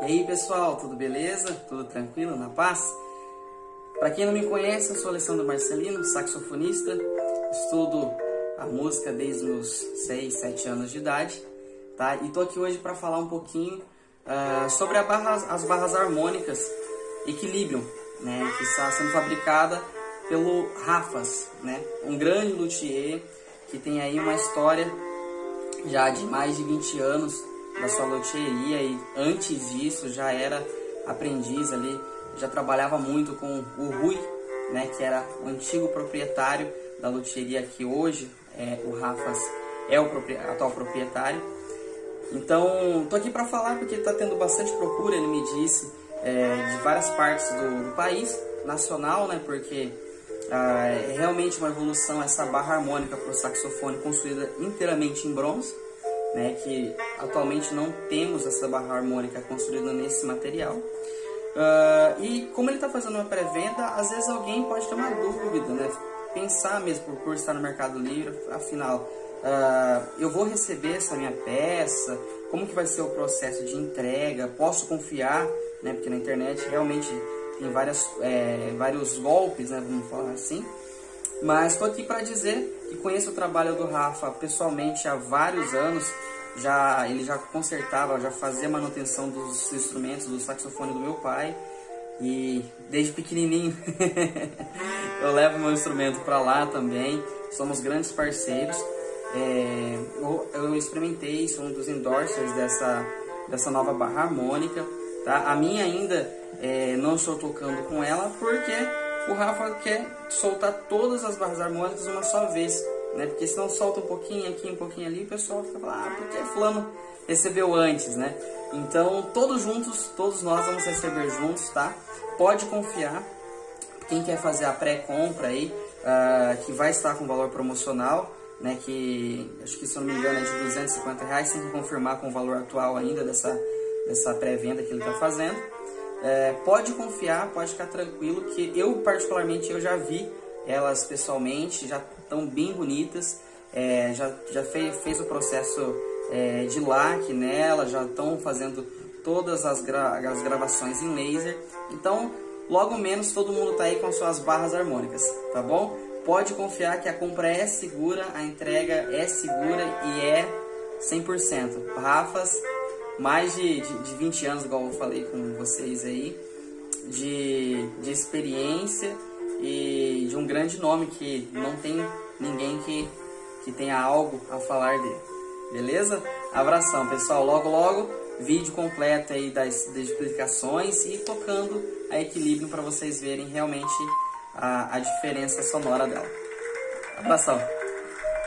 E aí pessoal, tudo beleza? Tudo tranquilo, na paz? Para quem não me conhece, eu sou Alessandro Marcelino, saxofonista, estudo a música desde os 6, 7 anos de idade, tá? E tô aqui hoje para falar um pouquinho uh, sobre barra, as barras harmônicas Equilibrium, né? Que está sendo fabricada pelo Rafas, né? Um grande luthier que tem aí uma história já de mais de 20 anos da sua loteria e antes disso já era aprendiz ali, já trabalhava muito com o Rui, né, que era o antigo proprietário da loteria que hoje é, o Rafas é o atual proprietário. Então, tô aqui para falar porque está tendo bastante procura, ele me disse, é, de várias partes do, do, país, nacional, né, porque ah, é realmente uma evolução essa barra harmônica para o saxofone construída inteiramente em bronze né, que atualmente não temos essa barra harmônica construída nesse material. Uh, e como ele está fazendo uma pré-venda, às vezes alguém pode ter uma dúvida, né? pensar mesmo por, por estar no Mercado Livre, afinal, uh, eu vou receber essa minha peça, como que vai ser o processo de entrega, posso confiar, né? porque na internet realmente tem várias, é, vários golpes, né? vamos falar assim, mas estou aqui para dizer que conheço o trabalho do Rafa pessoalmente há vários anos. Já ele já consertava, já fazia manutenção dos instrumentos do saxofone do meu pai e desde pequenininho eu levo meu instrumento para lá também. Somos grandes parceiros. É, eu, eu, experimentei, sou um dos endorsers dessa dessa nova barra harmônica. Tá? A minha ainda é, não estou tocando com ela porque o Rafa quer soltar todas as barras harmônicas uma só vez, né? Porque se não solta um pouquinho aqui, um pouquinho ali, o pessoal fica falando, ah, porque fulano recebeu antes, né? Então, todos juntos, todos nós vamos receber juntos, tá? Pode confiar. Quem quer fazer a pré-compra aí, uh, que vai estar com valor promocional, né? Que acho que se não me engano é de 250 reais, tem que confirmar com o valor atual ainda dessa, dessa pré-venda que ele está fazendo. É, pode confiar, pode ficar tranquilo que eu particularmente eu já vi elas pessoalmente, já estão bem bonitas, é, já, já fez, fez o processo é, de laque nela, já estão fazendo todas as, gra as gravações em laser, então logo menos todo mundo está aí com suas barras harmônicas, tá bom? Pode confiar que a compra é segura, a entrega é segura e é 100%. Rafas mais de, de, de 20 anos, igual eu falei com vocês aí, de, de experiência e de um grande nome que não tem ninguém que, que tenha algo a falar dele. Beleza? Abração, pessoal. Logo, logo, vídeo completo aí das, das explicações e tocando a equilíbrio para vocês verem realmente a, a diferença sonora dela. Abração.